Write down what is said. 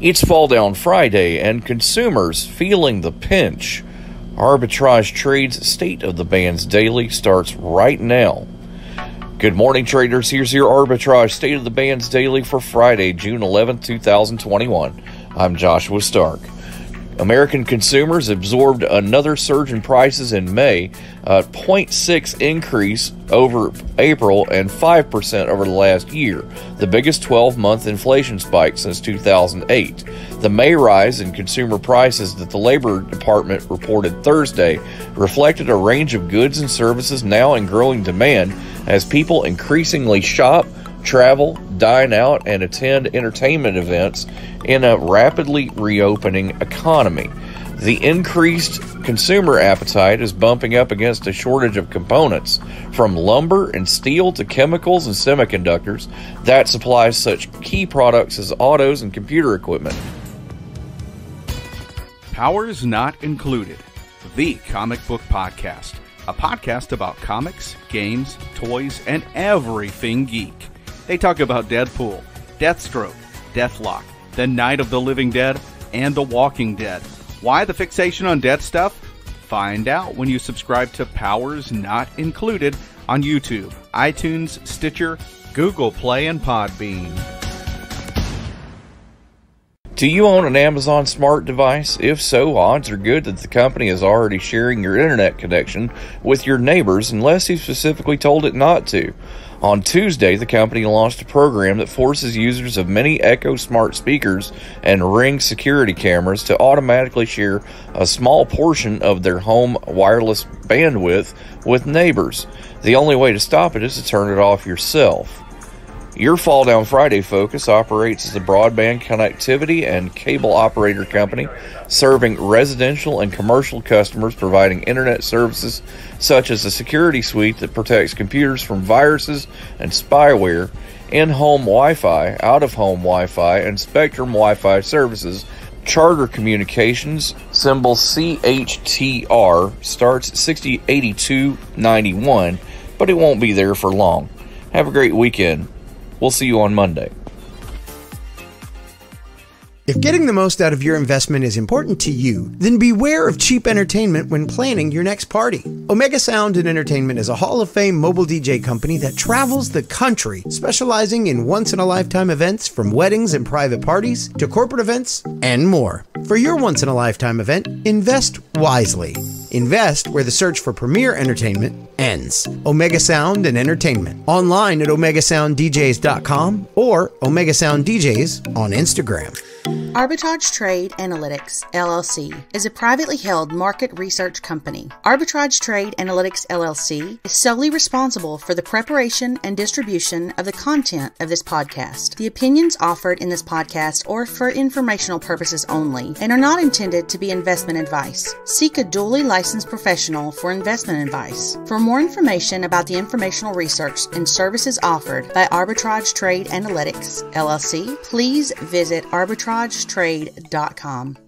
It's Fall Down Friday, and consumers feeling the pinch. Arbitrage Trade's State of the Bands Daily starts right now. Good morning, traders. Here's your Arbitrage State of the Bands Daily for Friday, June 11, 2021. I'm Joshua Stark. American consumers absorbed another surge in prices in May, a 0.6 increase over April and 5% over the last year, the biggest 12 month inflation spike since 2008. The May rise in consumer prices that the Labor Department reported Thursday reflected a range of goods and services now in growing demand as people increasingly shop, travel, dine out, and attend entertainment events in a rapidly reopening economy. The increased consumer appetite is bumping up against a shortage of components, from lumber and steel to chemicals and semiconductors, that supplies such key products as autos and computer equipment. Powers Not Included, the comic book podcast, a podcast about comics, games, toys, and everything geek. They talk about Deadpool, Deathstroke, Deathlok, The Night of the Living Dead, and The Walking Dead. Why the fixation on dead stuff? Find out when you subscribe to Powers Not Included on YouTube, iTunes, Stitcher, Google Play, and Podbean. Do you own an Amazon smart device? If so, odds are good that the company is already sharing your internet connection with your neighbors unless you specifically told it not to. On Tuesday, the company launched a program that forces users of many Echo smart speakers and Ring security cameras to automatically share a small portion of their home wireless bandwidth with neighbors. The only way to stop it is to turn it off yourself. Your Fall Down Friday focus operates as a broadband connectivity and cable operator company serving residential and commercial customers providing internet services such as a security suite that protects computers from viruses and spyware, in home Wi Fi, out of home Wi Fi, and Spectrum Wi Fi services. Charter Communications, symbol CHTR, starts 608291, but it won't be there for long. Have a great weekend. We'll see you on Monday. If getting the most out of your investment is important to you, then beware of cheap entertainment when planning your next party. Omega Sound and Entertainment is a Hall of Fame mobile DJ company that travels the country, specializing in once in a lifetime events from weddings and private parties to corporate events and more. For your once in a lifetime event, invest wisely. Invest where the search for premier entertainment ends. Omega Sound and Entertainment. Online at OmegaSoundDJs.com or Omega Sound DJs on Instagram. Arbitrage Trade Analytics LLC is a privately held market research company. Arbitrage Trade Analytics LLC is solely responsible for the preparation and distribution of the content of this podcast. The opinions offered in this podcast are for informational purposes only and are not intended to be investment advice. Seek a duly licensed professional for investment advice. For more information about the informational research and services offered by Arbitrage Trade Analytics LLC, please visit arbitragetrade.com.